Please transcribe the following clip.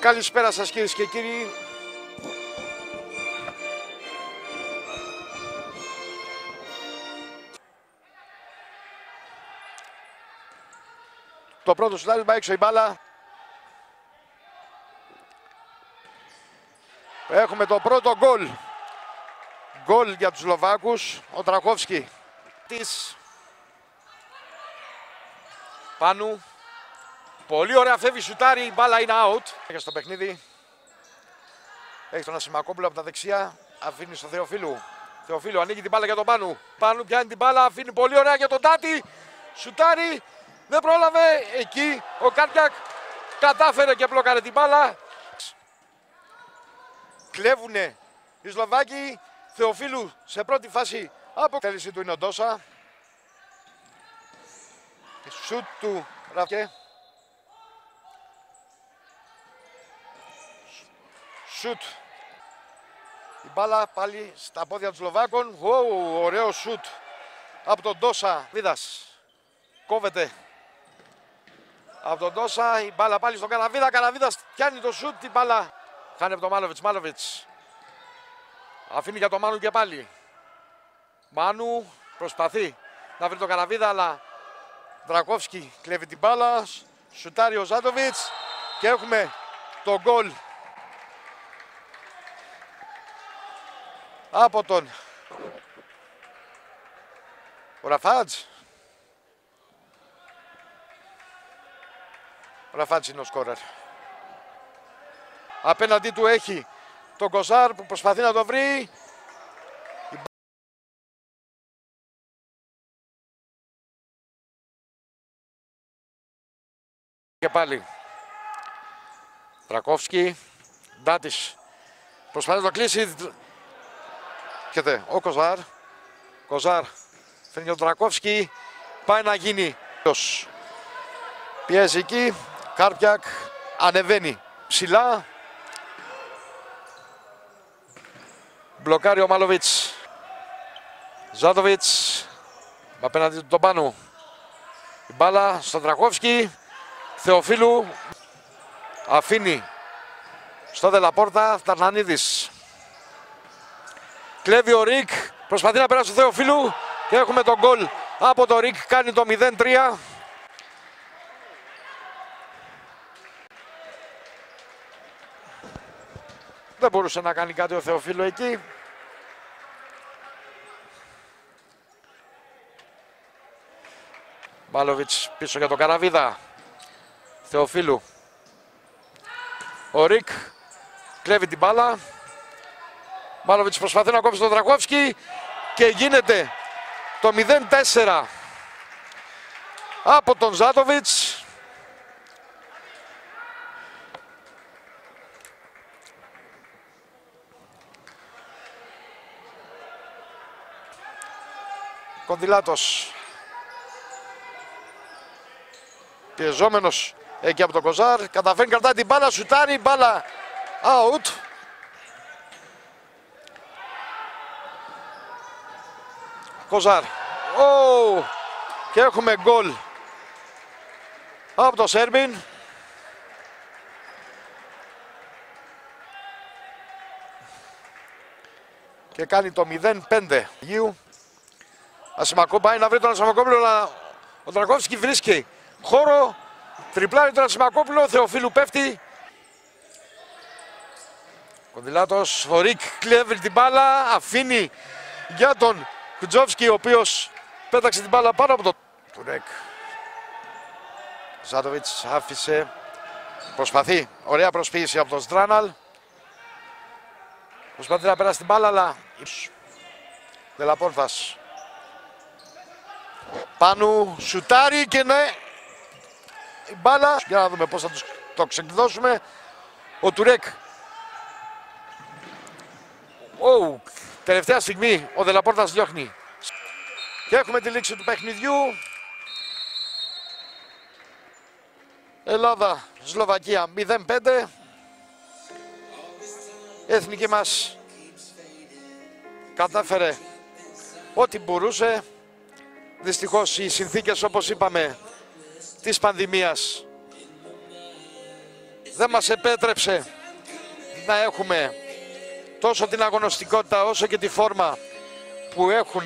Καλησπέρα σας κυρίες και κύριοι. Το πρώτο σουτάρισμα έξω η μπάλα. Έχουμε το πρώτο γκολ. Γκολ για τους Σλοβάκους. Ο Τρακόφσκι της Πάνου. Πολύ ωραία φεύγει σουτάρει, η μπάλα είναι out. Και στο παιχνίδι. Έχεις τον Ασημακόπουλο από τα δεξιά. Αφήνει στο Θεοφίλου. Θεοφίλου ανοίγει την μπάλα για τον Πάνου. Πάνου πιάνει την μπάλα, αφήνει πολύ ωραία για τον Τάτι. Σουτάρει, δεν πρόλαβε. Εκεί ο Κάρτιακ κατάφερε και μπλοκάρε την μπάλα. Κλέβουνε οι Σλοβάκοι. Θεοφίλου σε πρώτη φάση από τέληση του είναι ο Ντόσα. Σουτ του Ραφκέ. Σουτ. Η μπάλα πάλι στα πόδια των Σλοβάκων. Wow, ωραίο σουτ από τον Ντόσα. Βίδας κόβεται από τον Ντόσα. Η μπάλα πάλι στον Καραβίδα. Καραβίδας πιάνει το σουτ. Η μπάλα χάνει από τον Μάλοβιτς. Μάλοβιτς αφήνει για τον Μάνου και πάλι. Μάνου προσπαθεί να βρει τον Καραβίδα αλλά Δρακόφσκι κλέβει την μπάλα. Σουτάρει ο Ζάντοβιτς και έχουμε το γκολ από τον ο Ραφάτζ. Ο Ραφάτζ είναι ο σκόρερ. Απέναντί του έχει τον Κοζάρ που προσπαθεί να το βρει. Και πάλι. Τρακόφσκι. Ντάτης. Προσπαθεί να το κλείσει. Κοίτα, ο Κοζάρ. Κοζάρ. Φέρνει τον Τρακόφσκι. Πάει να γίνει. Πιέζει εκεί. Κάρπιακ. Ανεβαίνει ψηλά. Μπλοκάρει ο Μάλοβιτς. Ζάντοβιτς. Απέναντι τον Πάνου. Η μπάλα στον Τρακόφσκι. Θεοφίλου. Αφήνει στο Δελαπόρτα. Ταρνανίδης. Κλέβει ο Ρικ. Προσπαθεί να περάσει ο Θεοφίλου. Και έχουμε το γκολ από το Ρικ. Κάνει το 0-3. Δεν μπορούσε να κάνει κάτι ο Θεοφίλου εκεί. Μάλοβιτς πίσω για τον Καραβίδα. Θεοφίλου. Ο Ρικ κλέβει την μπάλα. Μάλοβιτς προσπαθεί να κόψει τον Δρακόφσκι και γίνεται το 0-4 από τον Ζάτοβιτς. Κονδυλάτος. Πιεζόμενος εκεί από τον Κοζάρ. Καταφέρνει κρατάει την μπάλα, σουτάρει, μπάλα out. Κοζάρ. Oh! Και έχουμε γκολ από το Σέρμπιν. Και κάνει το 0-5 Γιου. Ασημακό πάει να βρει τον Ασημακόπουλο, αλλά ο Δρακόφσκι βρίσκει χώρο. Τριπλάρει τον Ασημακόπουλο, Θεοφίλου πέφτει. Κονδυλάτος, ο Ρικ κλέβει την μπάλα, αφήνει για τον Κουτζόφσκι, ο οποίος πέταξε την μπάλα πάνω από το Τουρέκ. Ζάτοβιτς άφησε, προσπαθεί, ωραία προσποίηση από τον Στράναλ. Προσπαθεί να περάσει την μπάλα, αλλά... Δελαπόρθας πάνω σουτάρει και ναι. Η μπάλα. Για να δούμε πώς θα το ξεκλειδώσουμε. Ο Τουρέκ. Oh, τελευταία στιγμή ο Δελαπόρτας διώχνει. Και έχουμε τη λήξη του παιχνιδιού. Ελλάδα, Σλοβακία 0-5. Εθνική μας κατάφερε ό,τι μπορούσε. Δυστυχώς οι συνθήκες όπως είπαμε της πανδημίας δεν μας επέτρεψε να έχουμε τόσο την αγωνιστικότητα όσο και τη φόρμα που έχουν